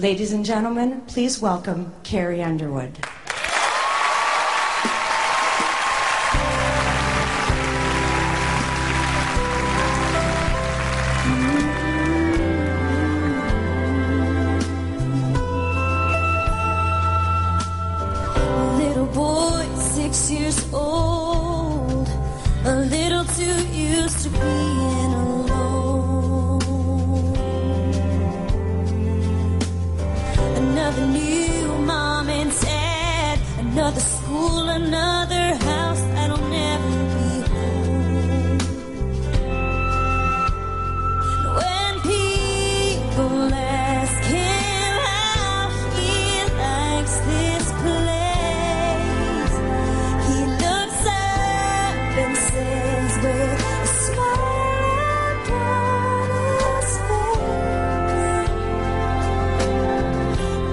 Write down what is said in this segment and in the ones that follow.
Ladies and gentlemen, please welcome Carrie Underwood. Little boy, six years old, a little too used to being alone. Another house be home. When people ask him how he likes this place, he looks up and says with a smile down his face,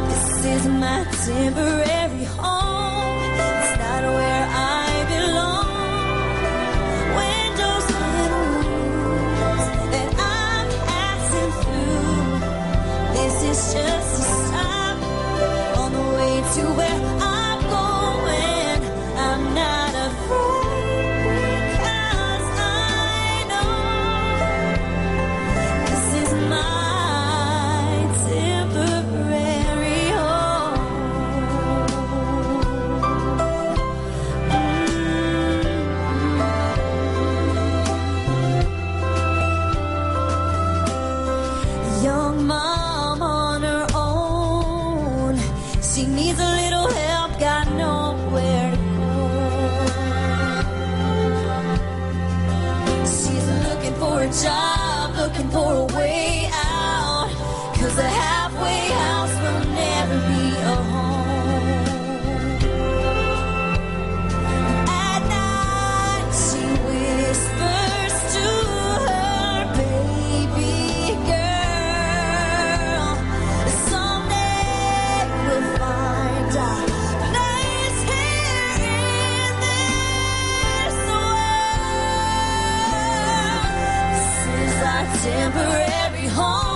This is my temporary home. She needs a little help, got nowhere to go. She's looking for a job, looking for a way out. Cause the house temporary home.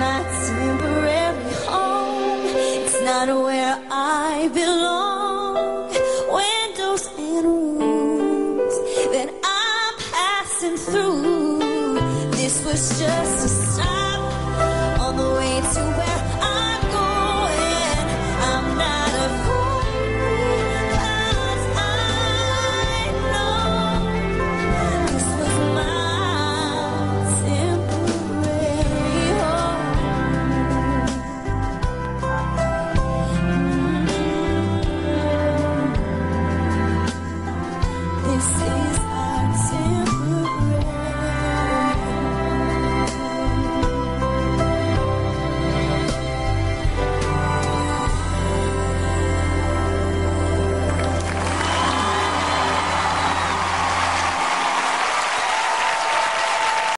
temporary home. It's not where I belong. Windows and rooms that I'm passing through. This was just